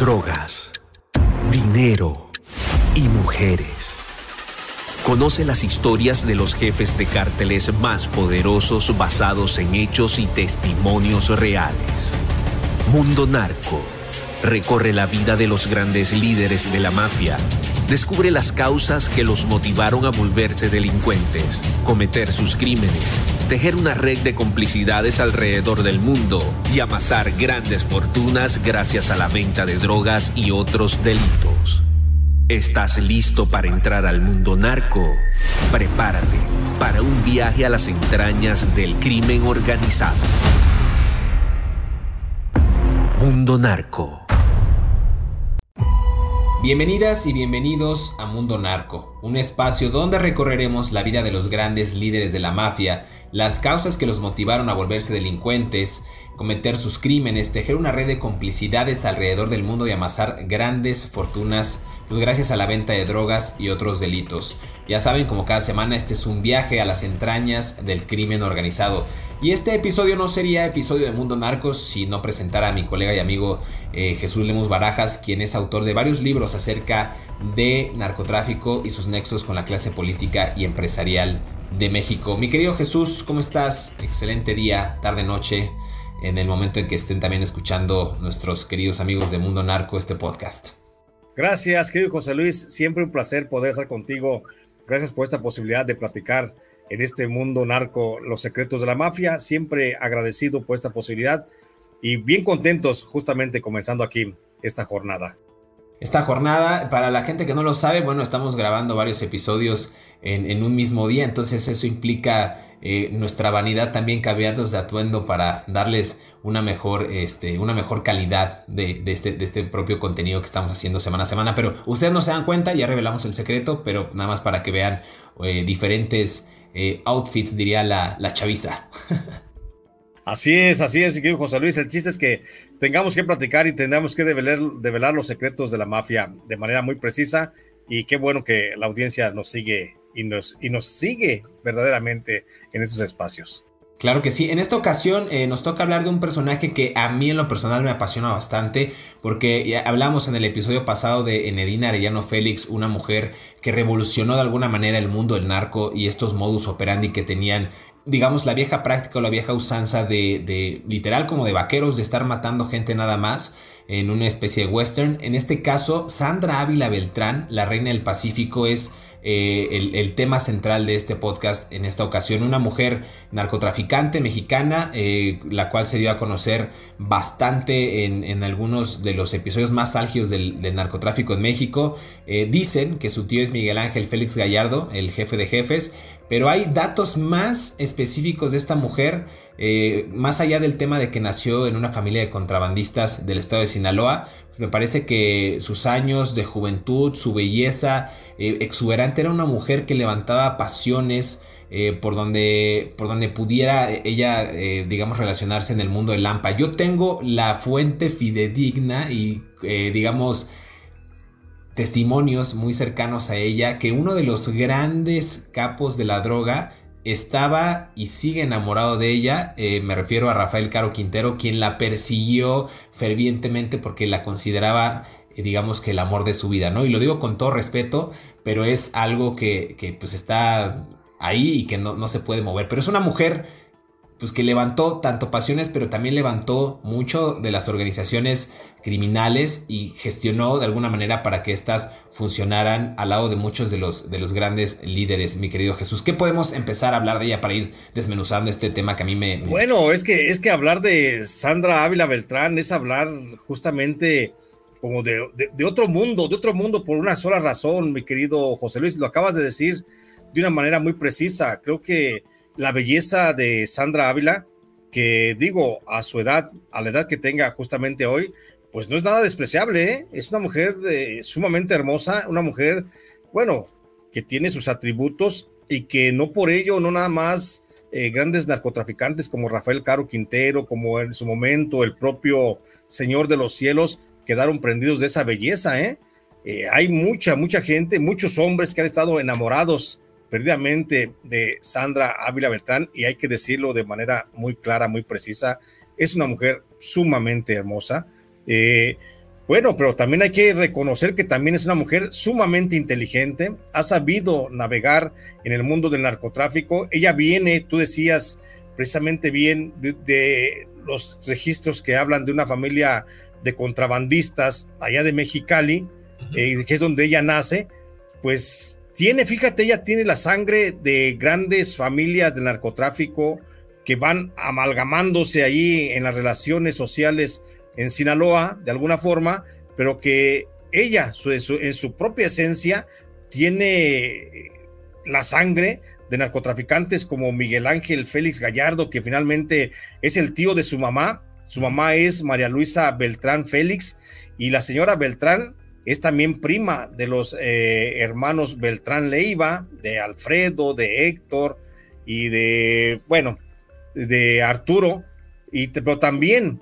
drogas, dinero y mujeres. Conoce las historias de los jefes de cárteles más poderosos basados en hechos y testimonios reales. Mundo Narco recorre la vida de los grandes líderes de la mafia. Descubre las causas que los motivaron a volverse delincuentes, cometer sus crímenes, tejer una red de complicidades alrededor del mundo y amasar grandes fortunas gracias a la venta de drogas y otros delitos. ¿Estás listo para entrar al mundo narco? Prepárate para un viaje a las entrañas del crimen organizado. Mundo Narco. Bienvenidas y bienvenidos a Mundo Narco, un espacio donde recorreremos la vida de los grandes líderes de la mafia, las causas que los motivaron a volverse delincuentes, cometer sus crímenes, tejer una red de complicidades alrededor del mundo y amasar grandes fortunas, pues gracias a la venta de drogas y otros delitos. Ya saben, como cada semana, este es un viaje a las entrañas del crimen organizado. Y este episodio no sería episodio de Mundo Narcos si no presentara a mi colega y amigo eh, Jesús Lemus Barajas, quien es autor de varios libros acerca de narcotráfico y sus nexos con la clase política y empresarial de México. Mi querido Jesús, ¿cómo estás? Excelente día, tarde, noche en el momento en que estén también escuchando nuestros queridos amigos de Mundo Narco este podcast. Gracias, querido José Luis. Siempre un placer poder estar contigo. Gracias por esta posibilidad de platicar en este mundo narco los secretos de la mafia. Siempre agradecido por esta posibilidad y bien contentos justamente comenzando aquí esta jornada. Esta jornada, para la gente que no lo sabe, bueno, estamos grabando varios episodios en, un mismo día, entonces eso implica eh, nuestra vanidad también cambiarlos de atuendo para darles una mejor, este, una mejor calidad de, este, de este propio contenido que estamos haciendo semana a semana. Pero ustedes no se dan cuenta, ya revelamos el secreto, pero nada más para que vean eh, diferentes eh, outfits, diría la, la chaviza. Así es, así es, querido José Luis. El chiste es que tengamos que platicar y tengamos que develar, los secretos de la mafia de manera muy precisa. Y qué bueno que la audiencia nos sigue y nos, y nos sigue verdaderamente en estos espacios. Claro que sí. En esta ocasión eh, nos toca hablar de un personaje que a mí en lo personal me apasiona bastante porque hablamos en el episodio pasado de Enedina Arellano Félix, una mujer que revolucionó de alguna manera el mundo del narco y estos modus operandi que tenían digamos, la vieja práctica o la vieja usanza de, literal como de vaqueros, de estar matando gente nada más en una especie de western. En este caso, Sandra Ávila Beltrán, la reina del Pacífico, es eh, el, tema central de este podcast en esta ocasión. Una mujer narcotraficante mexicana, eh, la cual se dio a conocer bastante en, algunos de los episodios más álgidos del, narcotráfico en México. Eh, dicen que su tío es Miguel Ángel Félix Gallardo, el jefe de jefes, pero hay datos más específicos de esta mujer, más allá del tema de que nació en una familia de contrabandistas del estado de Sinaloa, me parece que sus años de juventud, su belleza eh, exuberante, era una mujer que levantaba pasiones eh, por, donde, por donde pudiera ella, eh, digamos, relacionarse en el mundo del Lampa. Yo tengo la fuente fidedigna y, digamos, testimonios muy cercanos a ella que uno de los grandes capos de la droga estaba y sigue enamorado de ella. Eh, me refiero a Rafael Caro Quintero, quien la persiguió fervientemente porque la consideraba, eh, digamos que el amor de su vida, ¿no? Y lo digo con todo respeto, pero es algo que, que pues está ahí y que no, no se puede mover. Pero es una mujer pues que levantó tanto pasiones, pero también levantó mucho de las organizaciones criminales y gestionó de alguna manera para que éstas funcionaran al lado de muchos de los, de los grandes líderes, mi querido Jesús. ¿Qué podemos empezar a hablar de ella para ir desmenuzando este tema que a mí me... Bueno, es que, es que hablar de Sandra Ávila Beltrán es hablar justamente como de, de otro mundo, de otro mundo por una sola razón, mi querido José Luis, lo acabas de decir de una manera muy precisa. Creo que la belleza de Sandra Ávila, que digo, a su edad, a la edad que tenga justamente hoy, pues no es nada despreciable, ¿eh? es una mujer de, sumamente hermosa, una mujer, bueno, que tiene sus atributos y que no por ello, no nada más eh, grandes narcotraficantes como Rafael Caro Quintero, como en su momento el propio Señor de los Cielos, quedaron prendidos de esa belleza, ¿eh? eh hay mucha, mucha gente, muchos hombres que han estado enamorados perdidamente de Sandra Ávila Beltrán y hay que decirlo de manera muy clara, muy precisa, es una mujer sumamente hermosa. Eh, Bueno, pero también hay que reconocer que también es una mujer sumamente inteligente, ha sabido navegar en el mundo del narcotráfico. Ella viene, tú decías precisamente bien, de, los registros que hablan de una familia de contrabandistas allá de Mexicali, eh, que es donde ella nace, pues tiene, fíjate, ella tiene la sangre de grandes familias de narcotráfico que van amalgamándose ahí en las relaciones sociales en Sinaloa, de alguna forma, pero que ella, en, su, propia esencia, tiene la sangre de narcotraficantes como Miguel Ángel Félix Gallardo, que finalmente es el tío de su mamá. Su mamá es María Luisa Beltrán Félix y la señora Beltrán es también prima de los eh, hermanos Beltrán Leiva, de Alfredo, de Héctor y de, bueno, de Arturo, y, pero también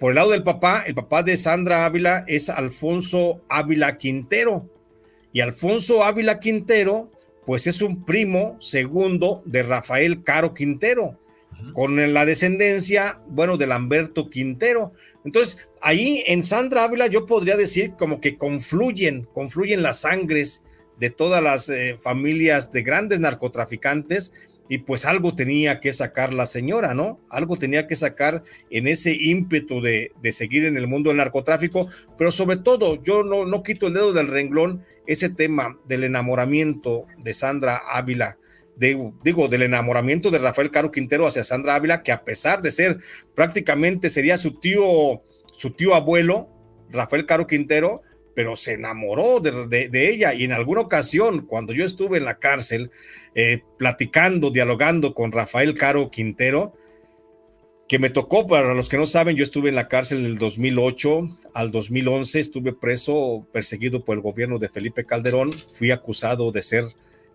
por el lado del papá, el papá de Sandra Ávila es Alfonso Ávila Quintero. Y Alfonso Ávila Quintero, pues es un primo segundo de Rafael Caro Quintero, con la descendencia, bueno, de Lamberto Quintero. Entonces, ahí en Sandra Ávila yo podría decir como que confluyen, confluyen las sangres de todas las eh, familias de grandes narcotraficantes y pues algo tenía que sacar la señora, ¿no? Algo tenía que sacar en ese ímpetu de, seguir en el mundo del narcotráfico, pero sobre todo yo no, no quito el dedo del renglón ese tema del enamoramiento de Sandra Ávila, digo, del enamoramiento de Rafael Caro Quintero hacia Sandra Ávila, que a pesar de ser prácticamente sería su tío, su tío abuelo, Rafael Caro Quintero, pero se enamoró de, ella. Y en alguna ocasión, cuando yo estuve en la cárcel, eh, platicando, dialogando con Rafael Caro Quintero, que me tocó, para los que no saben, yo estuve en la cárcel del 2008 al 2011, estuve preso, perseguido por el gobierno de Felipe Calderón, fui acusado de ser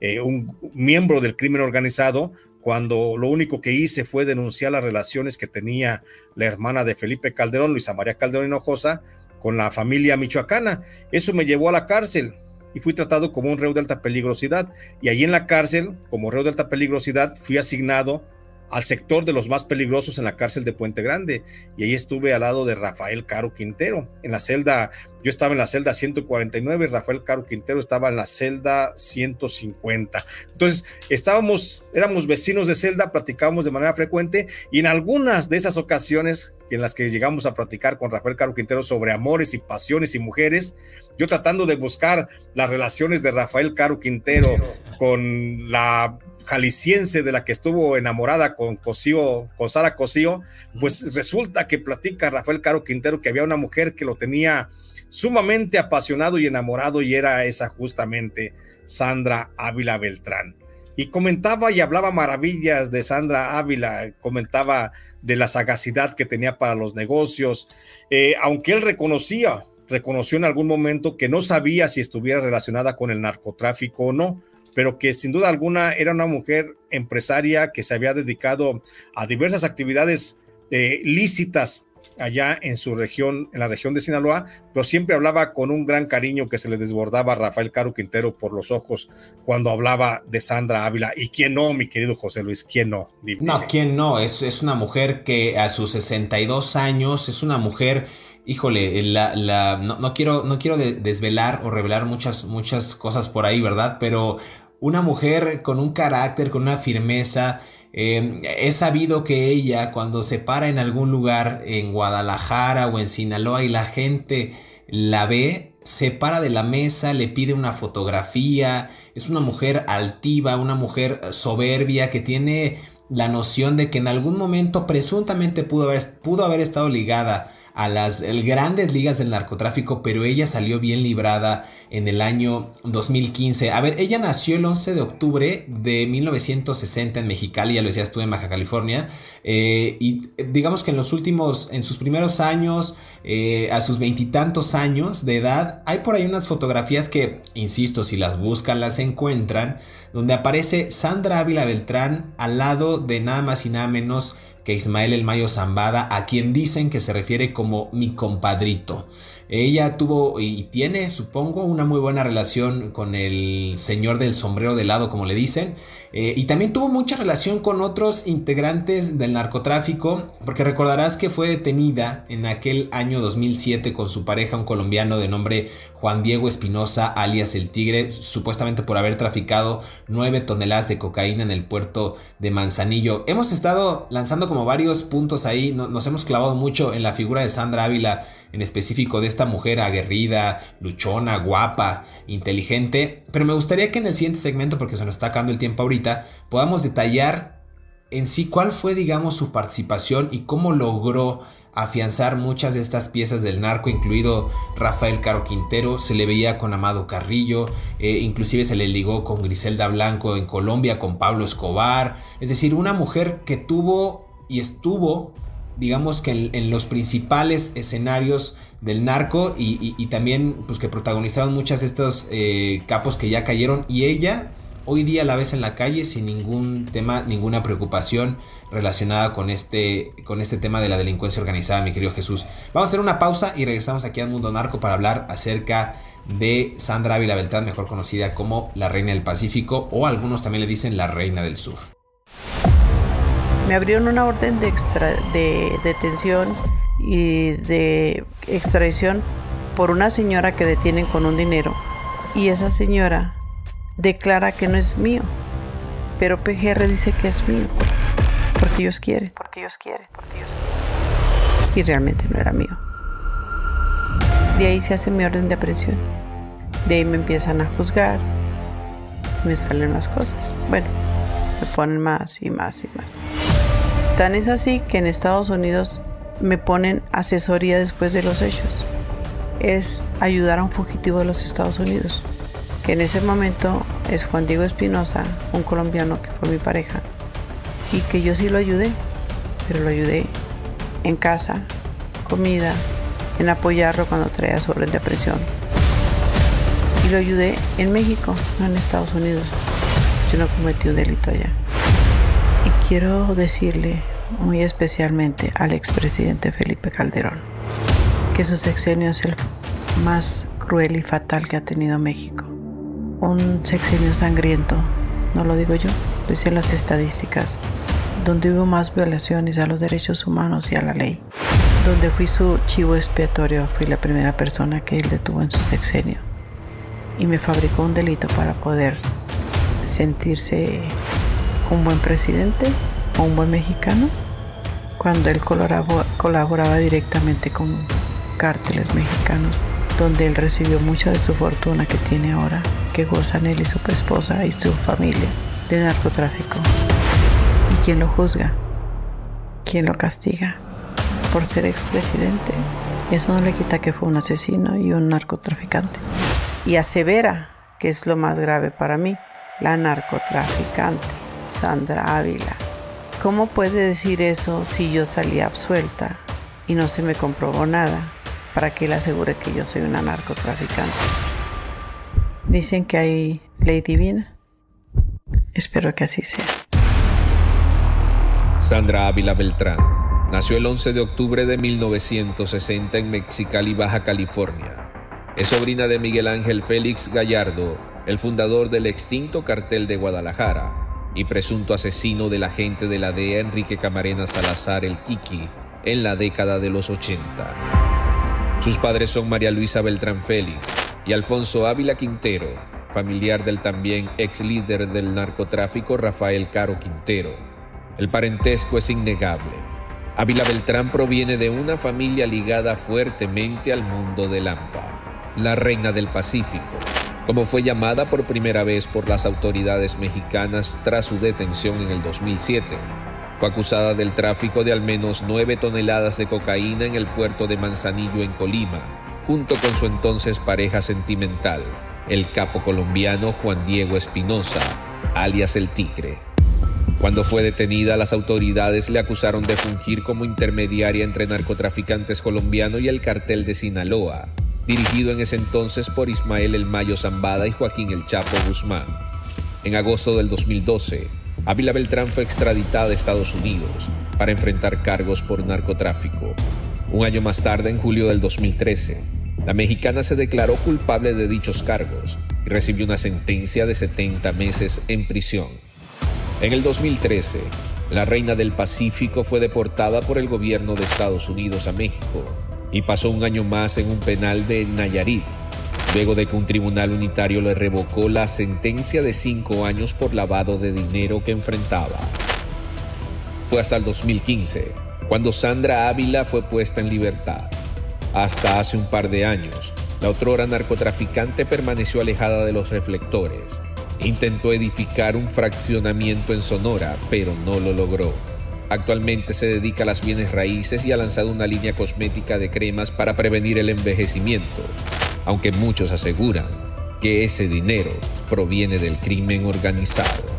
eh, un miembro del crimen organizado, cuando lo único que hice fue denunciar las relaciones que tenía la hermana de Felipe Calderón, Luisa María Calderón Hinojosa, con la familia michoacana. Eso me llevó a la cárcel y fui tratado como un reo de alta peligrosidad. Y allí en la cárcel, como reo de alta peligrosidad, fui asignado al sector de los más peligrosos en la cárcel de Puente Grande. Y ahí estuve al lado de Rafael Caro Quintero. En la celda, yo estaba en la celda 149 y Rafael Caro Quintero estaba en la celda 150. Entonces, estábamos, éramos vecinos de celda, platicábamos de manera frecuente y en algunas de esas ocasiones en las que llegamos a platicar con Rafael Caro Quintero sobre amores y pasiones y mujeres, yo tratando de buscar las relaciones de Rafael Caro Quintero con la jalisciense de la que estuvo enamorada con Cosío, con Sara Cosío, pues resulta que platica Rafael Caro Quintero que había una mujer que lo tenía sumamente apasionado y enamorado y era esa justamente Sandra Ávila Beltrán. Y comentaba y hablaba maravillas de Sandra Ávila, comentaba de la sagacidad que tenía para los negocios, eh, aunque él reconocía, reconoció en algún momento que no sabía si estuviera relacionada con el narcotráfico o no, pero que sin duda alguna era una mujer empresaria que se había dedicado a diversas actividades eh, lícitas allá en su región, en la región de Sinaloa, pero siempre hablaba con un gran cariño que se le desbordaba a Rafael Caro Quintero por los ojos cuando hablaba de Sandra Ávila. ¿Y quién no, mi querido José Luis? ¿Quién no? No, ¿quién no? Es, es una mujer que a sus 62 años es una mujer híjole, la, no, quiero, no quiero desvelar o revelar muchas, muchas cosas por ahí, ¿verdad? Pero una mujer con un carácter, con una firmeza. Eh, he sabido que ella cuando se para en algún lugar en Guadalajara o en Sinaloa y la gente la ve, se para de la mesa, le pide una fotografía. Es una mujer altiva, una mujer soberbia que tiene la noción de que en algún momento presuntamente pudo haber, pudo haber estado ligada a las grandes ligas del narcotráfico, pero ella salió bien librada en el año 2015. A ver, ella nació el 11 de octubre de 1960 en Mexicali, ya lo decía, estuve en Baja California, eh, y digamos que en los últimos, en sus primeros años, eh, a sus veintitantos años de edad, hay por ahí unas fotografías que, insisto, si las buscan, las encuentran, donde aparece Sandra Ávila Beltrán al lado de nada más y nada menos que Ismael El Mayo Zambada, a quien dicen que se refiere como mi compadrito. Ella tuvo y tiene, supongo, una muy buena relación con el señor del sombrero de lado, como le dicen. Eh, y también tuvo mucha relación con otros integrantes del narcotráfico, porque recordarás que fue detenida en aquel año 2007 con su pareja, un colombiano de nombre Juan Diego Espinosa, alias El Tigre, supuestamente por haber traficado 9 toneladas de cocaína en el puerto de Manzanillo. Hemos estado lanzando como varios puntos ahí, nos hemos clavado mucho en la figura de Sandra Ávila en específico de esta mujer aguerrida, luchona, guapa, inteligente. Pero me gustaría que en el siguiente segmento, porque se nos está acabando el tiempo ahorita, podamos detallar en sí cuál fue, digamos, su participación y cómo logró afianzar muchas de estas piezas del narco, incluido Rafael Caro Quintero, se le veía con Amado Carrillo, eh, inclusive se le ligó con Griselda Blanco en Colombia, con Pablo Escobar, es decir, una mujer que tuvo y estuvo digamos que en, los principales escenarios del narco y, también pues que protagonizaron muchas de estos eh, capos que ya cayeron y ella hoy día la ves en la calle sin ningún tema, ninguna preocupación relacionada con este, con este tema de la delincuencia organizada, mi querido Jesús. Vamos a hacer una pausa y regresamos aquí al Mundo Narco para hablar acerca de Sandra Ávila Beltrán, mejor conocida como la Reina del Pacífico o algunos también le dicen la Reina del Sur. Me abrieron una orden de, de detención y de extradición por una señora que detienen con un dinero. Y esa señora declara que no es mío. Pero PGR dice que es mío. Porque ellos quieren. Porque ellos quieren. Porque ellos quieren. Y realmente no era mío. De ahí se hace mi orden de aprehensión. De ahí me empiezan a juzgar. Me salen las cosas. Bueno, me ponen más y más y más. Tan es así que en Estados Unidos me ponen asesoría después de los hechos. Es ayudar a un fugitivo de los Estados Unidos, que en ese momento es Juan Diego Espinosa, un colombiano que fue mi pareja, y que yo sí lo ayudé, pero lo ayudé en casa, comida, en apoyarlo cuando traía orden de presión. Y lo ayudé en México, no en Estados Unidos. Yo no cometí un delito allá. Y quiero decirle muy especialmente al expresidente Felipe Calderón que su sexenio es el más cruel y fatal que ha tenido México. Un sexenio sangriento, no lo digo yo, lo dicen las estadísticas, donde hubo más violaciones a los derechos humanos y a la ley, donde fui su chivo expiatorio, fui la primera persona que él detuvo en su sexenio y me fabricó un delito para poder sentirse un buen presidente o un buen mexicano cuando él colaboraba, directamente con cárteles mexicanos, donde él recibió mucha de su fortuna que tiene ahora, que gozan él y su esposa y su familia de narcotráfico. ¿Y quién lo juzga? ¿Quién lo castiga? Por ser expresidente. Eso no le quita que fue un asesino y un narcotraficante. Y asevera, que es lo más grave para mí, la narcotraficante Sandra Ávila. ¿Cómo puede decir eso si yo salí absuelta y no se me comprobó nada para que él asegure que yo soy una narcotraficante? Dicen que hay ley divina. Espero que así sea. Sandra Ávila Beltrán nació el 11 de octubre de 1960 en Mexicali, Baja California. Es sobrina de Miguel Ángel Félix Gallardo, el fundador del extinto cartel de Guadalajara y presunto asesino del agente de la DEA Enrique Camarena Salazar el Kiki en la década de los 80. Sus padres son María Luisa Beltrán Félix y Alfonso Ávila Quintero, familiar del también ex líder del narcotráfico Rafael Caro Quintero. El parentesco es innegable. Ávila Beltrán proviene de una familia ligada fuertemente al mundo del AMPA, la reina del Pacífico, como fue llamada por primera vez por las autoridades mexicanas tras su detención en el 2007. Fue acusada del tráfico de al menos 9 toneladas de cocaína en el puerto de Manzanillo en Colima, junto con su entonces pareja sentimental, el capo colombiano Juan Diego Espinosa, alias el Tigre. Cuando fue detenida, las autoridades le acusaron de fungir como intermediaria entre narcotraficantes colombianos y el cartel de Sinaloa, dirigido en ese entonces por Ismael El Mayo Zambada y Joaquín El Chapo Guzmán. En agosto del 2012, Ávila Beltrán fue extraditada a Estados Unidos para enfrentar cargos por narcotráfico. Un año más tarde, en julio del 2013, La mexicana se declaró culpable de dichos cargos y recibió una sentencia de 70 meses en prisión. En el 2013, la reina del Pacífico fue deportada por el gobierno de Estados Unidos a México y pasó un año más en un penal de Nayarit, luego de que un tribunal unitario le revocó la sentencia de cinco años por lavado de dinero que enfrentaba. Fue hasta el 2015 cuando Sandra Ávila fue puesta en libertad. Hasta hace un par de años, la otrora narcotraficante permaneció alejada de los reflectores. Intentó edificar un fraccionamiento en Sonora, pero no lo logró. Actualmente se dedica a las bienes raíces y ha lanzado una línea cosmética de cremas para prevenir el envejecimiento, aunque muchos aseguran que ese dinero proviene del crimen organizado.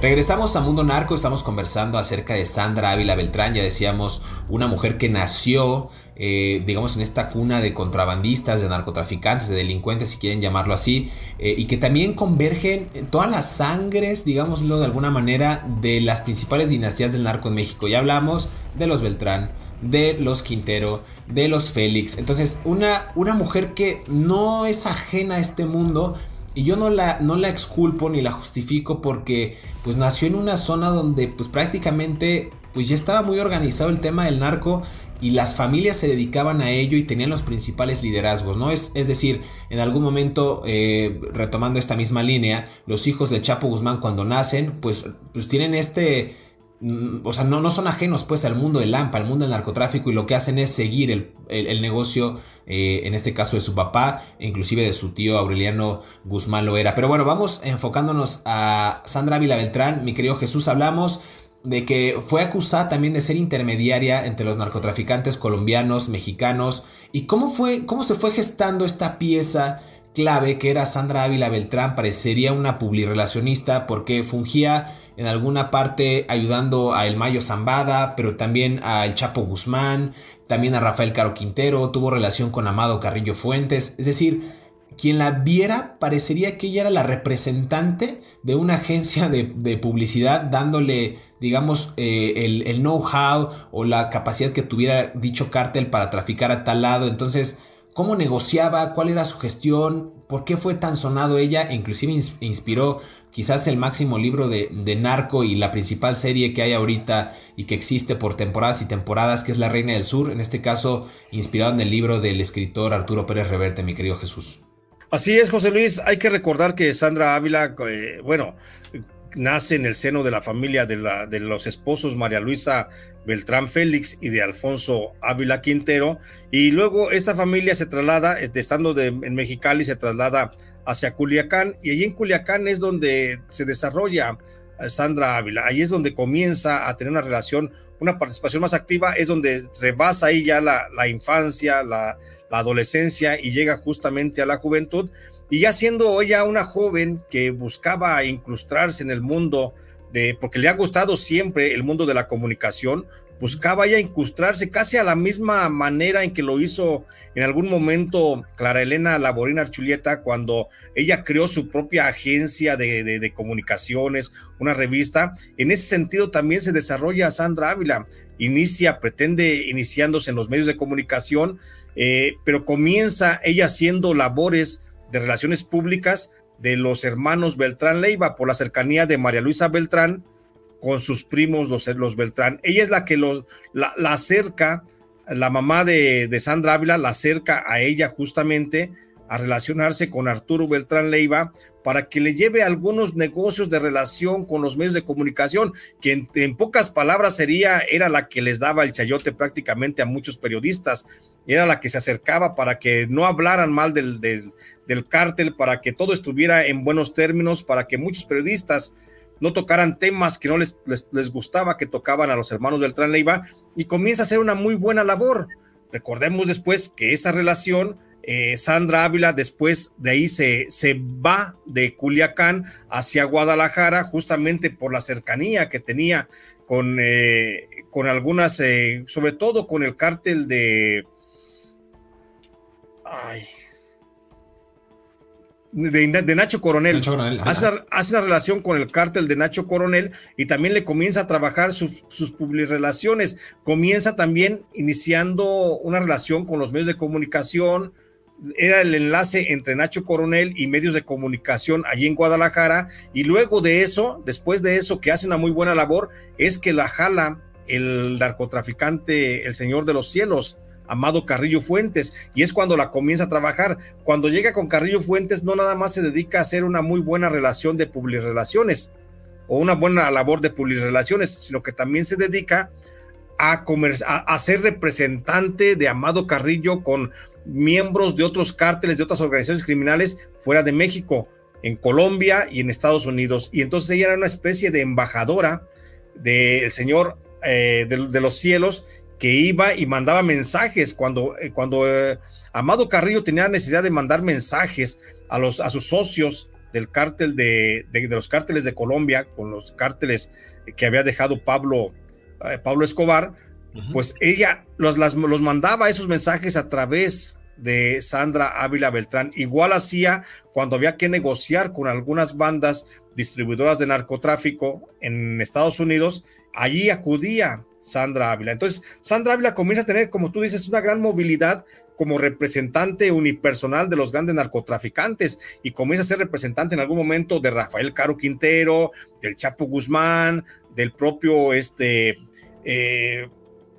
Regresamos a Mundo Narco, estamos conversando acerca de Sandra Ávila Beltrán, ya decíamos, una mujer que nació, eh, digamos, en esta cuna de contrabandistas, de narcotraficantes, de delincuentes, si quieren llamarlo así, eh, y que también convergen en todas las sangres, digámoslo de alguna manera, de las principales dinastías del narco en México. Ya hablamos de los Beltrán, de los Quintero, de los Félix. Entonces, una, una mujer que no es ajena a este mundo, y yo no la, no la exculpo ni la justifico porque pues nació en una zona donde pues prácticamente pues ya estaba muy organizado el tema del narco y las familias se dedicaban a ello y tenían los principales liderazgos, ¿no? Es, es decir, en algún momento, eh, retomando esta misma línea, los hijos del Chapo Guzmán cuando nacen, pues, pues tienen este Mm, o sea, no, no son ajenos pues al mundo del AMPA, al mundo del narcotráfico y lo que hacen es seguir el, negocio, eh, en este caso de su papá, e inclusive de su tío Aureliano Guzmán Loera. Pero bueno, vamos enfocándonos a Sandra Ávila Beltrán, mi querido Jesús, hablamos de que fue acusada también de ser intermediaria entre los narcotraficantes colombianos, mexicanos, y cómo fue, cómo se fue gestando esta pieza clave que era Sandra Ávila Beltrán, parecería una publirelacionista porque fungía en alguna parte ayudando a El Mayo Zambada, pero también a El Chapo Guzmán, también a Rafael Caro Quintero, tuvo relación con Amado Carrillo Fuentes, es decir, quien la viera parecería que ella era la representante de una agencia de, publicidad dándole, digamos, eh, el, know-how o la capacidad que tuviera dicho cártel para traficar a tal lado. Entonces, ¿cómo negociaba? ¿Cuál era su gestión? ¿Por qué fue tan sonado ella? Inclusive inspiró quizás el máximo libro de, narco y la principal serie que hay ahorita y que existe por temporadas y temporadas, que es La Reina del Sur, en este caso inspirado en el libro del escritor Arturo Pérez Reverte, mi querido Jesús. Así es, José Luis. Hay que recordar que Sandra Ávila, eh, bueno, nace en el seno de la familia de, la, de los esposos María Luisa Beltrán Félix y de Alfonso Ávila Quintero. Y luego esta familia se traslada, estando de, en Mexicali, se traslada hacia Culiacán. Y allí en Culiacán es donde se desarrolla eh, Sandra Ávila. Ahí es donde comienza a tener una relación, una participación más activa. Es donde rebasa ahí ya la, la infancia, la, la adolescencia y llega justamente a la juventud. Y ya siendo ella una joven que buscaba incrustarse en el mundo de, porque le ha gustado siempre el mundo de la comunicación, buscaba ya incrustarse casi a la misma manera en que lo hizo en algún momento Clara Elena Laborina Archulieta cuando ella creó su propia agencia de, de, comunicaciones, una revista. En ese sentido también se desarrolla Sandra Ávila. Inicia, pretende iniciándose en los medios de comunicación, eh, pero comienza ella haciendo labores de Relaciones Públicas de los hermanos Beltrán Leiva por la cercanía de María Luisa Beltrán con sus primos los, los Beltrán. Ella es la que los, la, acerca, la mamá de, de, Sandra Ávila la acerca a ella justamente a relacionarse con Arturo Beltrán Leiva para que le lleve algunos negocios de relación con los medios de comunicación, que en, pocas palabras sería, era la que les daba el chayote prácticamente a muchos periodistas, era la que se acercaba para que no hablaran mal del, del, cártel, para que todo estuviera en buenos términos, para que muchos periodistas no tocaran temas que no les, les, gustaba que tocaban a los hermanos Beltrán Leiva, y comienza a hacer una muy buena labor. Recordemos después que esa relación, eh, Sandra Ávila después de ahí se, se va de Culiacán hacia Guadalajara, justamente por la cercanía que tenía con, eh, con algunas, eh, sobre todo con el cártel de... Ay, de, Nacho Coronel. hace, una, relación con el cártel de Nacho Coronel y también le comienza a trabajar sus, sus relaciones. Comienza también iniciando una relación con los medios de comunicación. Era el enlace entre Nacho Coronel y medios de comunicación allí en Guadalajara. Y luego de eso, después de eso, que hace una muy buena labor, es que la jala el narcotraficante, el Señor de los Cielos, Amado Carrillo Fuentes, y es cuando la comienza a trabajar. Cuando llega con Carrillo Fuentes, no nada más se dedica a hacer una muy buena relación de relaciones o una buena labor de relaciones, sino que también se dedica a, a, ser representante de Amado Carrillo con miembros de otros cárteles, de otras organizaciones criminales fuera de México, en Colombia y en Estados Unidos. Y entonces ella era una especie de embajadora del señor eh, de, los cielos que iba y mandaba mensajes cuando, eh, cuando eh, Amado Carrillo tenía necesidad de mandar mensajes a, los, a sus socios del cártel de, de, los cárteles de Colombia, con los cárteles que había dejado Pablo, eh, Pablo Escobar, pues ella los, los mandaba esos mensajes a través de Sandra Ávila Beltrán. Igual hacía cuando había que negociar con algunas bandas distribuidoras de narcotráfico en Estados Unidos, allí acudía Sandra Ávila. Entonces, Sandra Ávila comienza a tener, como tú dices, una gran movilidad como representante unipersonal de los grandes narcotraficantes y comienza a ser representante en algún momento de Rafael Caro Quintero, del Chapo Guzmán, del propio este, eh,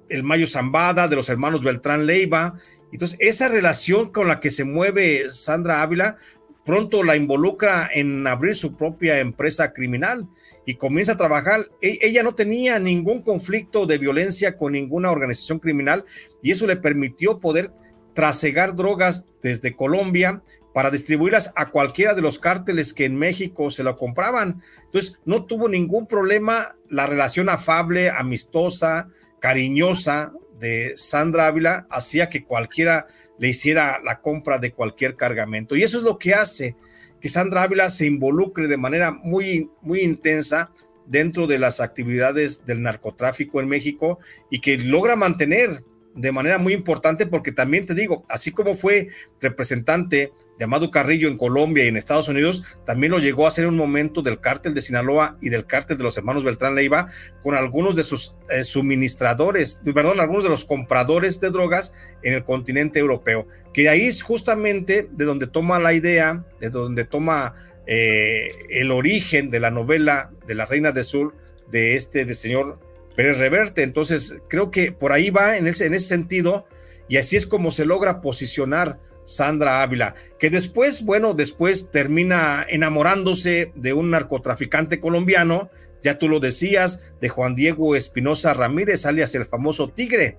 el Mayo Zambada, de los hermanos Beltrán Leiva. Entonces, esa relación con la que se mueve Sandra Ávila pronto la involucra en abrir su propia empresa criminal y comienza a trabajar. E, ella no tenía ningún conflicto de violencia con ninguna organización criminal y eso le permitió poder trasegar drogas desde Colombia para distribuirlas a cualquiera de los cárteles que en México se lo compraban. Entonces, no tuvo ningún problema la relación afable, amistosa, cariñosa de Sandra Ávila hacía que cualquiera le hiciera la compra de cualquier cargamento. Y eso es lo que hace que Sandra Ávila se involucre de manera muy, muy intensa dentro de las actividades del narcotráfico en México y que logra mantener de manera muy importante porque también te digo, así como fue representante de Amado Carrillo en Colombia y en Estados Unidos, también lo llegó a ser un momento del cártel de Sinaloa y del cártel de los hermanos Beltrán Leiva con algunos de sus eh, suministradores, perdón, algunos de los compradores de drogas en el continente europeo, que ahí es justamente de donde toma la idea, de donde toma eh, el origen de la novela de la Reina de Sur de este señor Pérez Reverte. Entonces, creo que por ahí va en ese, en ese sentido, y así es como se logra posicionar Sandra Ávila, que después, bueno, después termina enamorándose de un narcotraficante colombiano, ya tú lo decías, de Juan Diego Espinosa Ramírez, alias el famoso Tigre,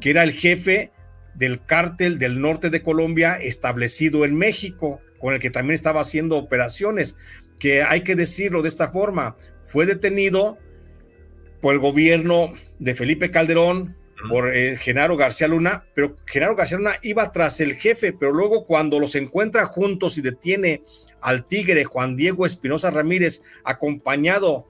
que era el jefe del cártel del norte de Colombia establecido en México, con el que también estaba haciendo operaciones, que hay que decirlo de esta forma, fue detenido por el gobierno de Felipe Calderón, por eh, Genaro García Luna, pero Genaro García Luna iba tras el jefe, pero luego cuando los encuentra juntos y detiene al tigre Juan Diego Espinosa Ramírez, acompañado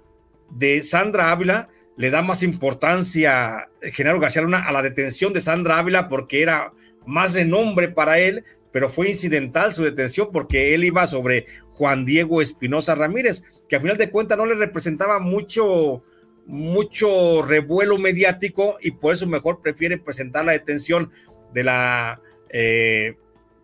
de Sandra Ávila, le da más importancia Genaro García Luna a la detención de Sandra Ávila porque era más renombre para él, pero fue incidental su detención porque él iba sobre Juan Diego Espinosa Ramírez, que a final de cuentas no le representaba mucho mucho revuelo mediático y por eso mejor prefiere presentar la detención de la eh,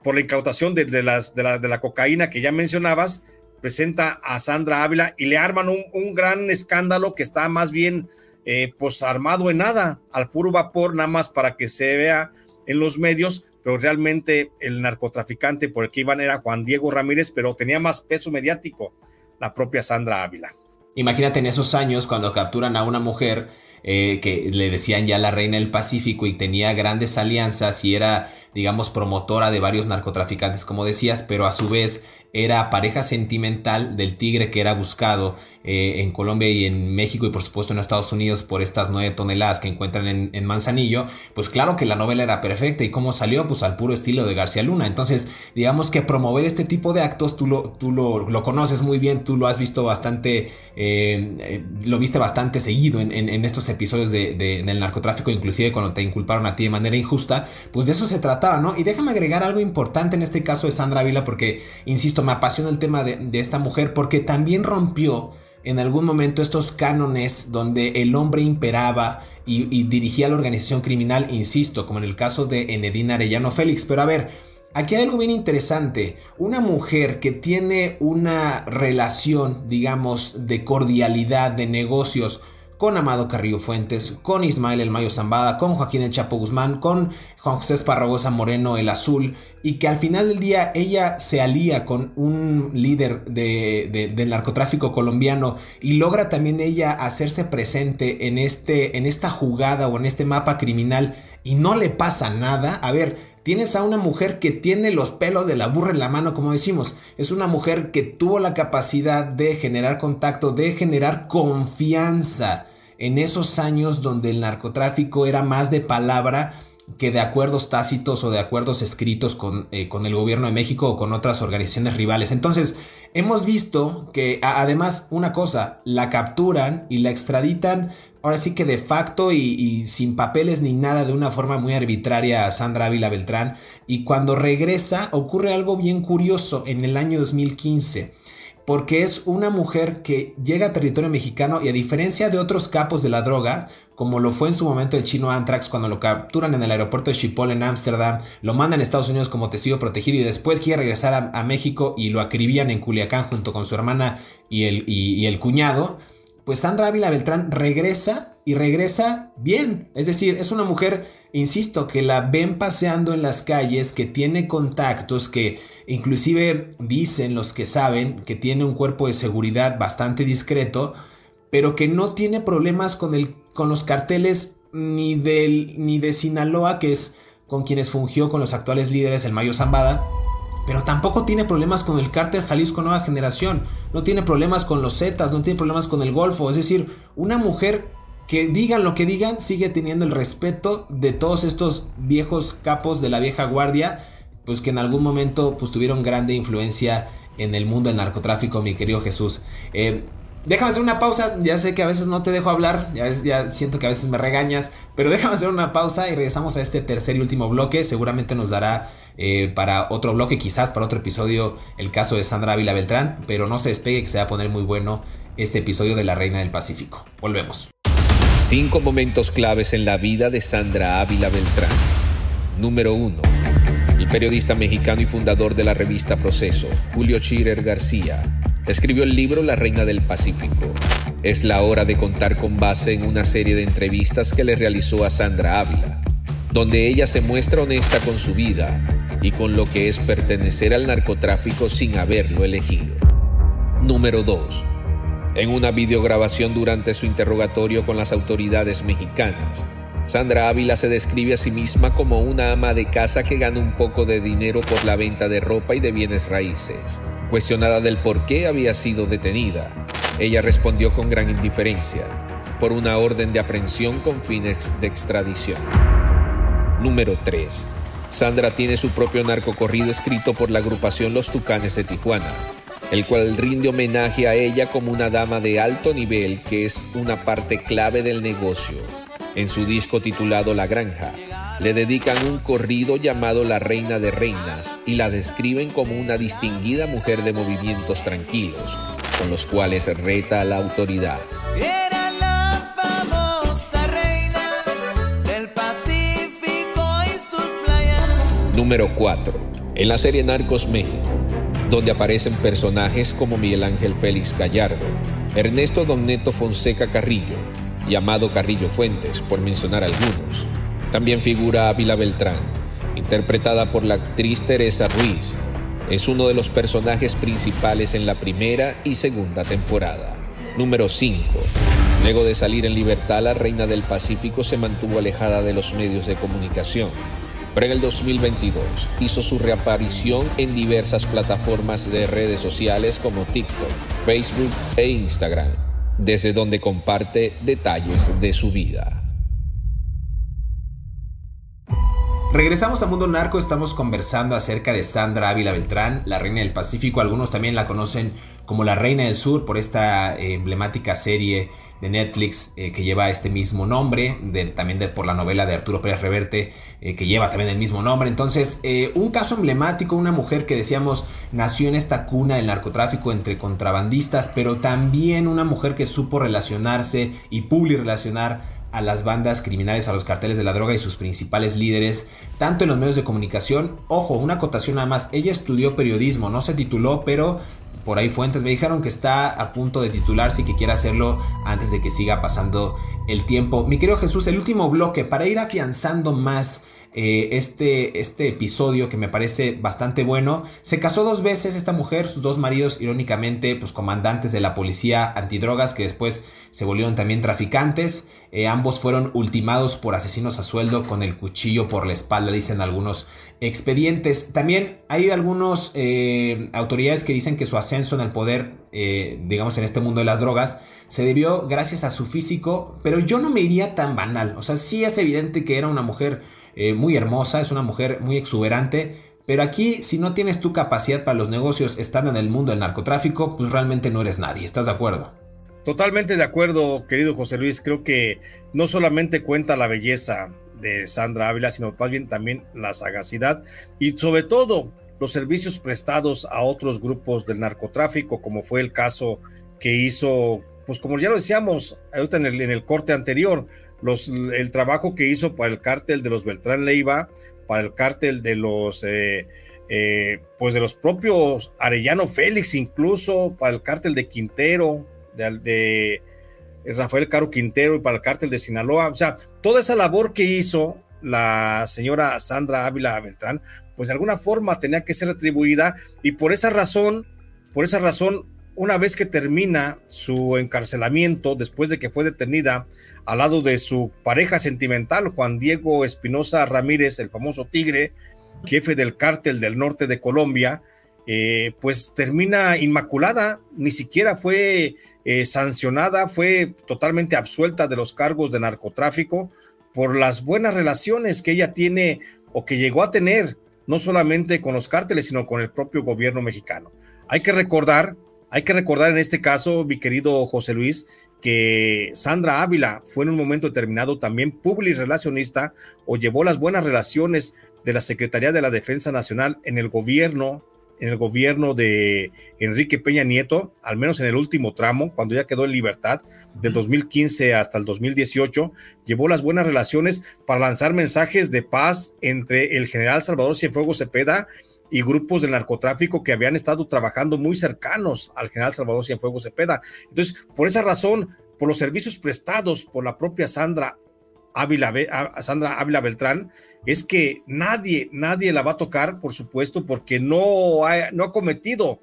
por la incautación de, las, de, la, cocaína que ya mencionabas, presenta a Sandra Ávila y le arman un, gran escándalo que está más bien eh, pues armado en nada, al puro vapor, nada más para que se vea en los medios, pero realmente el narcotraficante por el que iban era Juan Diego Ramírez, pero tenía más peso mediático la propia Sandra Ávila. Imagínate en esos años cuando capturan a una mujer eh, que le decían ya la reina del Pacífico y tenía grandes alianzas y era, digamos, promotora de varios narcotraficantes, como decías, pero a su vez era pareja sentimental del tigre que era buscado eh, en Colombia y en México y por supuesto en Estados Unidos por estas nueve toneladas que encuentran en, Manzanillo, pues claro que la novela era perfecta y cómo salió, pues al puro estilo de García Luna. Entonces, digamos que promover este tipo de actos, tú lo, tú lo, conoces muy bien, tú lo has visto bastante, eh, lo viste bastante seguido en, estos episodios de, del narcotráfico, inclusive cuando te inculparon a ti de manera injusta, pues de eso se trata trataba, ¿no? Y déjame agregar algo importante en este caso de Sandra Ávila, porque, insisto, me apasiona el tema de, esta mujer, porque también rompió en algún momento estos cánones donde el hombre imperaba y, y, dirigía la organización criminal, insisto, como en el caso de Enedina Arellano Félix. Pero a ver, aquí hay algo bien interesante. Una mujer que tiene una relación, digamos, de cordialidad, de negocios, con Amado Carrillo Fuentes, con Ismael El Mayo Zambada, con Joaquín El Chapo Guzmán, con Juan José Esparragosa Moreno El Azul, y que al final del día ella se alía con un líder de, del narcotráfico colombiano y logra también ella hacerse presente en, este, en esta jugada o en este mapa criminal y no le pasa nada. A ver, Tienes a una mujer que tiene los pelos de la burra en la mano, como decimos. Es una mujer que tuvo la capacidad de generar contacto, de generar confianza en esos años donde el narcotráfico era más de palabra que de acuerdos tácitos o de acuerdos escritos con, eh, con, el gobierno de México o con otras organizaciones rivales. Entonces, hemos visto que además una cosa, la capturan y la extraditan ahora sí que de facto y, sin papeles ni nada de una forma muy arbitraria a Sandra Ávila Beltrán. Y cuando regresa ocurre algo bien curioso en el año 2015 porque es una mujer que llega a territorio mexicano y a diferencia de otros capos de la droga, como lo fue en su momento el chino Antrax cuando lo capturan en el aeropuerto de Schiphol en Ámsterdam, lo mandan a Estados Unidos como testigo protegido y después quiere regresar a, México y lo acribían en Culiacán junto con su hermana y el, y el cuñado, pues Sandra Ávila Beltrán regresa y regresa bien. Es decir, es una mujer, insisto, que la ven paseando en las calles, que tiene contactos, que inclusive dicen los que saben que tiene un cuerpo de seguridad bastante discreto, pero que no tiene problemas con, el, con los carteles ni, del, ni de Sinaloa, que es con quienes fungió con los actuales líderes, el Mayo Zambada pero tampoco tiene problemas con el cártel Jalisco Nueva Generación, no tiene problemas con los Zetas, no tiene problemas con el Golfo, es decir, una mujer que digan lo que digan sigue teniendo el respeto de todos estos viejos capos de la vieja guardia, pues que en algún momento pues tuvieron grande influencia en el mundo del narcotráfico, mi querido Jesús. Eh, Déjame hacer una pausa, ya sé que a veces no te dejo hablar, ya, siento que a veces me regañas, pero déjame hacer una pausa y regresamos a este tercer y último bloque. Seguramente nos dará eh, para otro bloque, quizás para otro episodio, el caso de Sandra Ávila Beltrán, pero no se despegue que se va a poner muy bueno este episodio de La Reina del Pacífico. Volvemos. Cinco momentos claves en la vida de Sandra Ávila Beltrán. Número 1. El periodista mexicano y fundador de la revista Proceso, Julio Chirer García, escribió el libro La Reina del Pacífico. Es la hora de contar con base en una serie de entrevistas que le realizó a Sandra Ávila, donde ella se muestra honesta con su vida y con lo que es pertenecer al narcotráfico sin haberlo elegido. Número 2. En una videograbación durante su interrogatorio con las autoridades mexicanas, Sandra Ávila se describe a sí misma como una ama de casa que gana un poco de dinero por la venta de ropa y de bienes raíces. Cuestionada del por qué había sido detenida, ella respondió con gran indiferencia, por una orden de aprehensión con fines de extradición. Número 3. Sandra tiene su propio narcocorrido escrito por la agrupación Los Tucanes de Tijuana, el cual rinde homenaje a ella como una dama de alto nivel que es una parte clave del negocio. En su disco titulado La Granja, le dedican un corrido llamado La Reina de Reinas y la describen como una distinguida mujer de movimientos tranquilos, con los cuales reta a la autoridad. Número 4. En la serie Narcos México, donde aparecen personajes como Miguel Ángel Félix Gallardo, Ernesto Don Neto Fonseca Carrillo y Amado Carrillo Fuentes, por mencionar algunos. También figura Ávila Beltrán, interpretada por la actriz Teresa Ruiz. Es uno de los personajes principales en la primera y segunda temporada. Número 5. Luego de salir en libertad, la reina del Pacífico se mantuvo alejada de los medios de comunicación. Pero en el 2022 hizo su reaparición en diversas plataformas de redes sociales como TikTok, Facebook e Instagram, desde donde comparte detalles de su vida. Regresamos a Mundo Narco, estamos conversando acerca de Sandra Ávila Beltrán, la reina del Pacífico, algunos también la conocen como La Reina del Sur por esta eh, emblemática serie de Netflix eh, que lleva este mismo nombre, también por la novela de Arturo Pérez Reverte eh, que lleva también el mismo nombre. Entonces, un caso emblemático, una mujer que decíamos nació en esta cuna del narcotráfico entre contrabandistas, pero también una mujer que supo relacionarse y publi relacionar a las bandas criminales, a los carteles de la droga y sus principales líderes, tanto en los medios de comunicación. Ojo, una acotación nada más, ella estudió periodismo, no se tituló, pero por ahí fuentes me dijeron que está a punto de titularse y que quiere hacerlo antes de que siga pasando el tiempo. Mi querido Jesús, el último bloque para ir afianzando más eh, este, este episodio que me parece bastante bueno. Se casó dos veces esta mujer, sus dos maridos irónicamente pues comandantes de la policía antidrogas que después se volvieron también traficantes. Eh, ambos fueron ultimados por asesinos a sueldo con el cuchillo por la espalda, dicen algunos expedientes. También hay algunas eh, autoridades que dicen que su ascenso en el poder, digamos en este mundo de las drogas, se debió gracias a su físico, pero yo no me iría tan banal. O sea, sí es evidente que era una mujer eh, muy hermosa, es una mujer muy exuberante, pero aquí si no tienes tu capacidad para los negocios estando en el mundo del narcotráfico, pues realmente no eres nadie, ¿estás de acuerdo? Totalmente de acuerdo, querido José Luis. Creo que no solamente cuenta la belleza de Sandra Ávila, sino más bien también la sagacidad y sobre todo los servicios prestados a otros grupos del narcotráfico, como fue el caso que hizo, pues como ya lo decíamos ahorita en el, en el corte anterior, el trabajo que hizo para el cártel de los Beltrán Leiva, para el cártel de los, eh, eh, pues de los propios Arellano Félix, incluso para el cártel de Quintero, de, Rafael Caro Quintero y para el cártel de Sinaloa. O sea, toda esa labor que hizo la señora Sandra Ávila Beltrán, pues de alguna forma tenía que ser atribuida y por esa razón, por esa razón una vez que termina su encarcelamiento, después de que fue detenida al lado de su pareja sentimental, Juan Diego Espinosa Ramírez, el famoso Tigre, jefe del cártel del norte de Colombia, eh, pues termina inmaculada, ni siquiera fue eh, sancionada, fue totalmente absuelta de los cargos de narcotráfico por las buenas relaciones que ella tiene o que llegó a tener, no solamente con los cárteles, sino con el propio gobierno mexicano. Hay que recordar hay que recordar en este caso, mi querido José Luis, que Sandra Ávila fue en un momento determinado también relacionista o llevó las buenas relaciones de la Secretaría de la Defensa Nacional en el gobierno en el gobierno de Enrique Peña Nieto, al menos en el último tramo, cuando ya quedó en libertad, del 2015 hasta el 2018, llevó las buenas relaciones para lanzar mensajes de paz entre el general Salvador Cienfuegos Cepeda y grupos de narcotráfico que habían estado trabajando muy cercanos al general Salvador Cienfuegos Cepeda. Entonces, por esa razón, por los servicios prestados por la propia Sandra Ávila, Sandra Ávila Beltrán, es que nadie, nadie la va a tocar, por supuesto, porque no ha, no ha cometido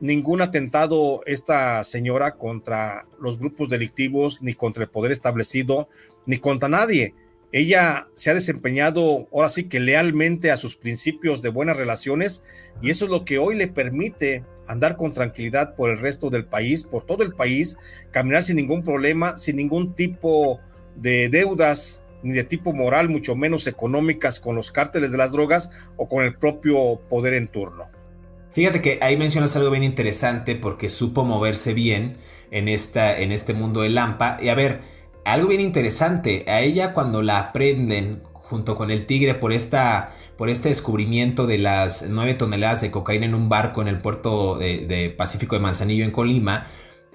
ningún atentado esta señora contra los grupos delictivos, ni contra el poder establecido, ni contra nadie ella se ha desempeñado ahora sí que lealmente a sus principios de buenas relaciones y eso es lo que hoy le permite andar con tranquilidad por el resto del país, por todo el país, caminar sin ningún problema, sin ningún tipo de deudas ni de tipo moral, mucho menos económicas con los cárteles de las drogas o con el propio poder en turno. Fíjate que ahí mencionas algo bien interesante porque supo moverse bien en, esta, en este mundo de Lampa. Y a ver, algo bien interesante, a ella cuando la aprenden junto con el tigre por, esta, por este descubrimiento de las 9 toneladas de cocaína en un barco en el puerto de, Pacífico de Manzanillo en Colima,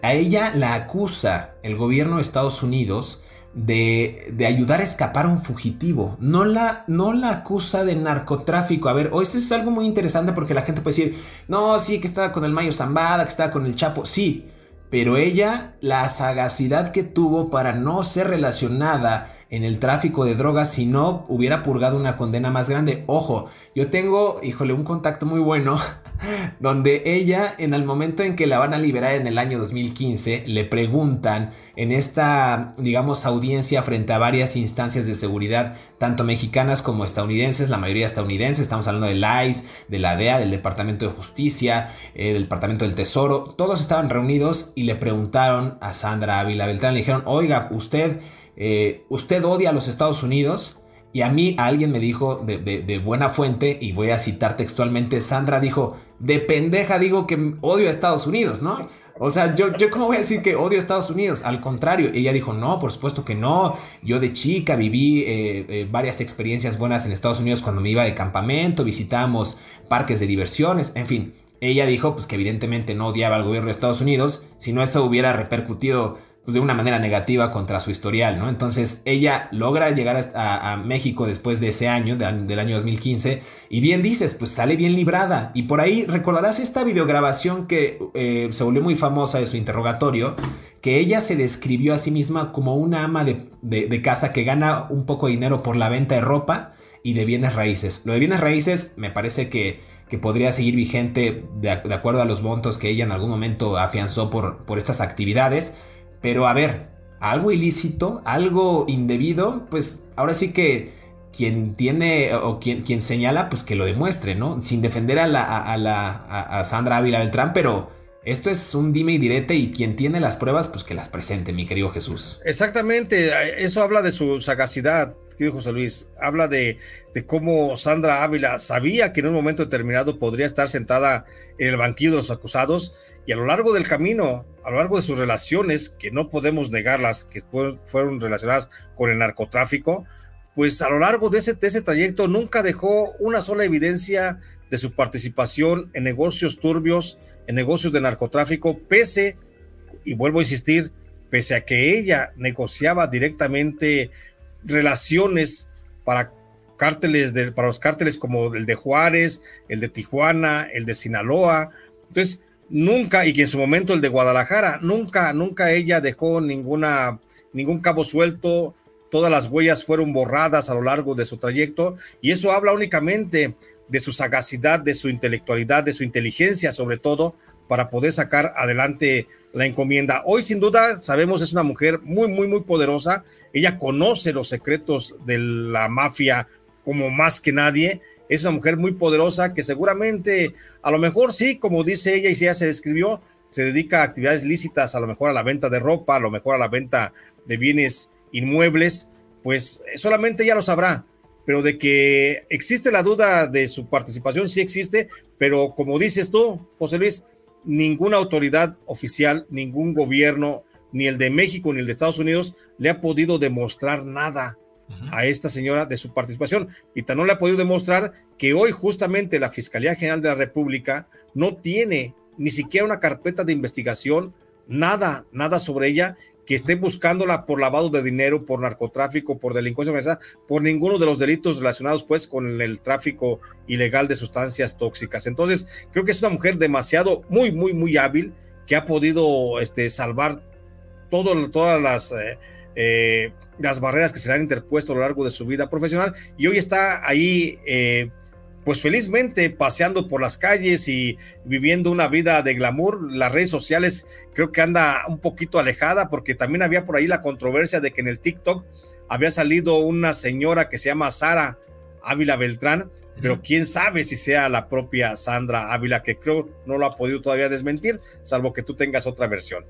a ella la acusa el gobierno de Estados Unidos de, de, ayudar a escapar a un fugitivo. No la, no la acusa de narcotráfico. A ver, o esto es algo muy interesante porque la gente puede decir, no, sí, que estaba con el Mayo Zambada, que estaba con el Chapo. Sí, pero ella, la sagacidad que tuvo para no ser relacionada en el tráfico de drogas si no hubiera purgado una condena más grande. Ojo, yo tengo, híjole, un contacto muy bueno donde ella en el momento en que la van a liberar en el año 2015 le preguntan en esta digamos audiencia frente a varias instancias de seguridad tanto mexicanas como estadounidenses la mayoría estadounidenses estamos hablando del ICE de la DEA del Departamento de Justicia eh, del Departamento del Tesoro todos estaban reunidos y le preguntaron a Sandra Ávila Beltrán le dijeron oiga usted eh, usted odia a los Estados Unidos Y a mí alguien me dijo de, buena fuente, y voy a citar textualmente, Sandra dijo, de pendeja digo que odio a Estados Unidos, ¿no? O sea, yo, yo cómo voy a decir que odio a Estados Unidos. Al contrario, ella dijo, no, por supuesto que no. Yo de chica viví eh, eh, varias experiencias buenas en Estados Unidos cuando me iba de campamento, visitamos parques de diversiones, en fin. Ella dijo pues, que evidentemente no odiaba al gobierno de Estados Unidos, si no eso hubiera repercutido pues, de una manera negativa contra su historial, ¿no? Entonces ella logra llegar a, México después de ese año, del año 2015, y bien dices, pues sale bien librada. Y por ahí recordarás esta videograbación que eh, se volvió muy famosa de su interrogatorio, que ella se describió a sí misma como una ama de, casa que gana un poco de dinero por la venta de ropa y de bienes raíces. Lo de bienes raíces me parece que, que podría seguir vigente de, acuerdo a los montos que ella en algún momento afianzó por, por estas actividades pero a ver, algo ilícito, algo indebido, pues ahora sí que quien tiene o quien, quien señala, pues que lo demuestre, ¿no? Sin defender a, la, a, la, a Sandra Ávila Beltrán, pero esto es un dime y direte y quien tiene las pruebas, pues que las presente, mi querido Jesús. Exactamente, eso habla de su sagacidad, querido José Luis. Habla de, cómo Sandra Ávila sabía que en un momento determinado podría estar sentada en el banquillo de los acusados y a lo largo del camino, a lo largo de sus relaciones, que no podemos negarlas, que fueron relacionadas con el narcotráfico, pues a lo largo de ese, de ese trayecto nunca dejó una sola evidencia de su participación en negocios turbios, en negocios de narcotráfico, pese, y vuelvo a insistir, pese a que ella negociaba directamente relaciones para cárteles de, para los cárteles como el de Juárez, el de Tijuana, el de Sinaloa. Entonces, nunca, y que en su momento el de Guadalajara, nunca, nunca ella dejó ninguna, ningún cabo suelto, todas las huellas fueron borradas a lo largo de su trayecto, y eso habla únicamente de su sagacidad, de su intelectualidad, de su inteligencia sobre todo, para poder sacar adelante la encomienda. Hoy sin duda sabemos es una mujer muy, muy, muy poderosa. Ella conoce los secretos de la mafia como más que nadie. Es una mujer muy poderosa que seguramente, a lo mejor sí, como dice ella y si se describió, se dedica a actividades lícitas, a lo mejor a la venta de ropa, a lo mejor a la venta de bienes inmuebles, pues solamente ella lo sabrá pero de que existe la duda de su participación, sí existe, pero como dices tú, José Luis, ninguna autoridad oficial, ningún gobierno, ni el de México ni el de Estados Unidos, le ha podido demostrar nada a esta señora de su participación. Y tan no le ha podido demostrar que hoy justamente la Fiscalía General de la República no tiene ni siquiera una carpeta de investigación, nada, nada sobre ella que esté buscándola por lavado de dinero, por narcotráfico, por delincuencia organizada, por ninguno de los delitos relacionados pues con el tráfico ilegal de sustancias tóxicas. Entonces, creo que es una mujer demasiado, muy, muy, muy hábil, que ha podido este, salvar todas las, eh, eh, las barreras que se le han interpuesto a lo largo de su vida profesional y hoy está ahí eh, pues felizmente paseando por las calles y viviendo una vida de glamour. Las redes sociales creo que anda un poquito alejada porque también había por ahí la controversia de que en el TikTok había salido una señora que se llama Sara Ávila Beltrán, pero quién sabe si sea la propia Sandra Ávila, que creo no lo ha podido todavía desmentir, salvo que tú tengas otra versión.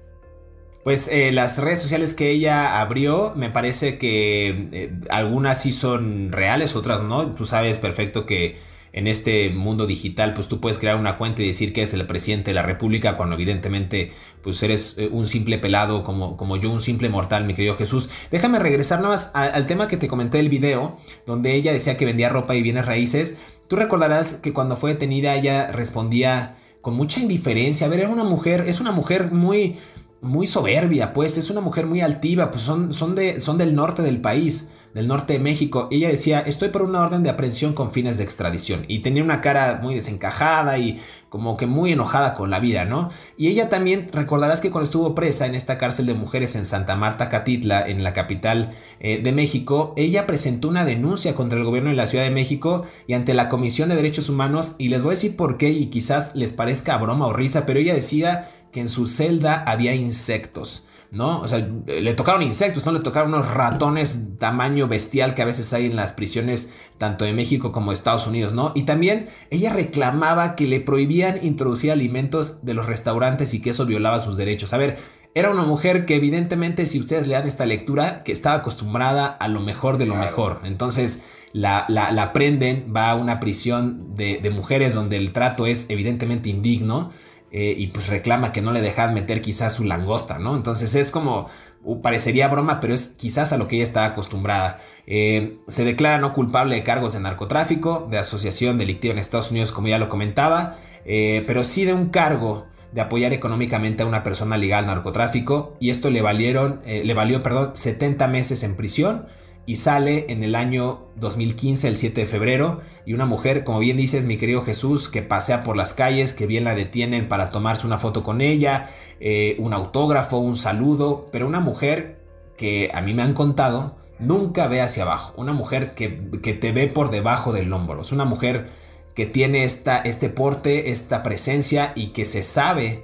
Pues eh, las redes sociales que ella abrió, me parece que eh, algunas sí son reales, otras no. Tú sabes perfecto que en este mundo digital, pues tú puedes crear una cuenta y decir que es el presidente de la República, cuando evidentemente pues eres eh, un simple pelado como, como yo, un simple mortal, mi querido Jesús. Déjame regresar nada más al, tema que te comenté del video, donde ella decía que vendía ropa y bienes raíces. Tú recordarás que cuando fue detenida ella respondía con mucha indiferencia. A ver, era una mujer, es una mujer muy, muy soberbia, pues es una mujer muy altiva, pues son, son, de, son del norte del país del norte de México, ella decía, estoy por una orden de aprehensión con fines de extradición. Y tenía una cara muy desencajada y como que muy enojada con la vida, ¿no? Y ella también, recordarás que cuando estuvo presa en esta cárcel de mujeres en Santa Marta, Catitla, en la capital eh, de México, ella presentó una denuncia contra el gobierno de la Ciudad de México y ante la Comisión de Derechos Humanos, y les voy a decir por qué, y quizás les parezca broma o risa, pero ella decía que en su celda había insectos. ¿No? O sea, le tocaron insectos, ¿no? Le tocaron unos ratones tamaño bestial que a veces hay en las prisiones tanto de México como de Estados Unidos, ¿no? Y también ella reclamaba que le prohibían introducir alimentos de los restaurantes y que eso violaba sus derechos. A ver, Era una mujer que evidentemente, si ustedes le dan esta lectura, que estaba acostumbrada a lo mejor de lo mejor. Entonces la, la, prenden, va a una prisión de, de, mujeres donde el trato es evidentemente indigno. Eh, y pues reclama que no le dejan meter quizás su langosta, ¿no? Entonces es como, uh, parecería broma, pero es quizás a lo que ella está acostumbrada. Eh, se declara no culpable de cargos de narcotráfico, de asociación delictiva en Estados Unidos, como ya lo comentaba, eh, pero sí de un cargo de apoyar económicamente a una persona legal narcotráfico y esto le valieron, le valió, perdón, 70 meses en prisión y sale en el año 2015, el 7 de febrero, y una mujer, como bien dices, mi querido Jesús, que pasea por las calles, que bien la detienen para tomarse una foto con ella, eh, un autógrafo, un saludo, pero una mujer que a mí me han contado, nunca ve hacia abajo, una mujer que, te ve por debajo del hombro, es una mujer que tiene esta, este porte, esta presencia y que se sabe...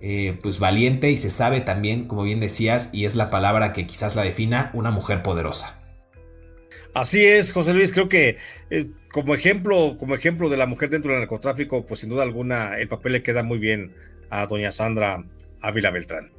Eh, pues valiente y se sabe también, como bien decías, y es la palabra que quizás la defina, una mujer poderosa. Así es, José Luis, creo que eh, como ejemplo, como ejemplo de la mujer dentro del narcotráfico, pues sin duda alguna el papel le queda muy bien a doña Sandra Ávila Beltrán.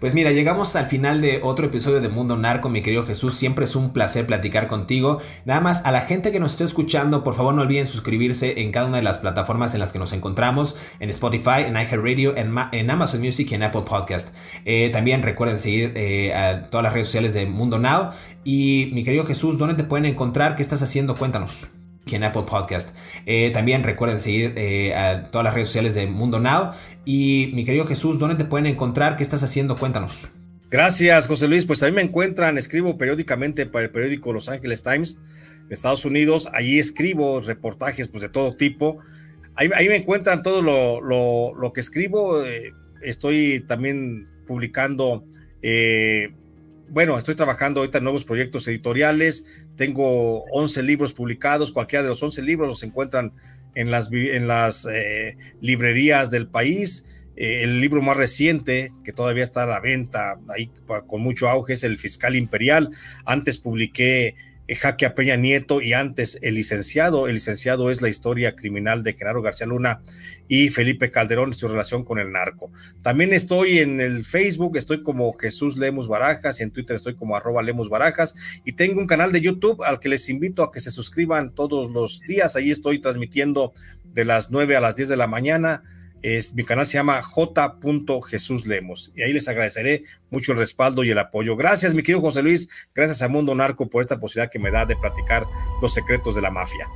Pues mira, llegamos al final de otro episodio de Mundo Narco, mi querido Jesús. Siempre es un placer platicar contigo. Nada más, a la gente que nos esté escuchando, por favor no olviden suscribirse en cada una de las plataformas en las que nos encontramos, en Spotify, en iHeartRadio, en, en Amazon Music y en Apple Podcast. Eh, también recuerden seguir eh, a todas las redes sociales de Mundo Now. Y mi querido Jesús, ¿dónde te pueden encontrar? ¿Qué estás haciendo? Cuéntanos en Apple Podcast. Eh, también recuerden seguir eh, a todas las redes sociales de Mundo Now. Y mi querido Jesús, ¿dónde te pueden encontrar? ¿Qué estás haciendo? Cuéntanos. Gracias, José Luis. Pues a mí me encuentran, escribo periódicamente para el periódico Los Angeles Times Estados Unidos. Allí escribo reportajes pues, de todo tipo. Ahí, me encuentran todo lo, que escribo. Eh, estoy también publicando bueno, estoy trabajando ahorita en nuevos proyectos editoriales, tengo 11 libros publicados, cualquiera de los 11 libros los encuentran en las, en las eh, librerías del país. Eh, el libro más reciente, que todavía está a la venta, ahí con mucho auge, es El Fiscal Imperial. Antes publiqué Jaque a Peña Nieto y antes El Licenciado. El Licenciado es la historia criminal de Genaro García Luna y Felipe Calderón, su relación con el narco. También estoy en el Facebook, estoy como Jesús Lemos Barajas y en Twitter estoy como arroba Lemos Barajas y tengo un canal de YouTube al que les invito a que se suscriban todos los días. Ahí estoy transmitiendo de las 9 a las 10 de la mañana es, mi canal se llama J. Jesús Lemos y ahí les agradeceré mucho el respaldo y el apoyo. Gracias, mi querido José Luis. Gracias a Mundo Narco por esta posibilidad que me da de platicar los secretos de la mafia.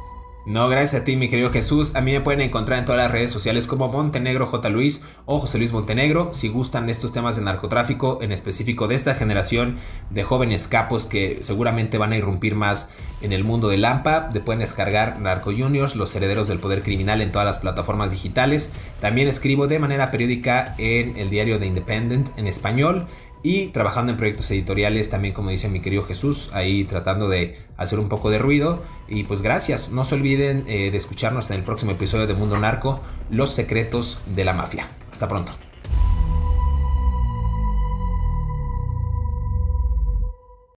No, gracias a ti, mi querido Jesús. A mí me pueden encontrar en todas las redes sociales como Montenegro J. Luis o José Luis Montenegro. Si gustan estos temas de narcotráfico, en específico de esta generación de jóvenes capos que seguramente van a irrumpir más en el mundo del AMPA, te pueden descargar Narco Juniors, los herederos del poder criminal en todas las plataformas digitales. También escribo de manera periódica en el diario The Independent en español y trabajando en proyectos editoriales también como dice mi querido Jesús, ahí tratando de hacer un poco de ruido y pues gracias, no se olviden eh, de escucharnos en el próximo episodio de Mundo Narco, Los secretos de la mafia. Hasta pronto.